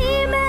Amen.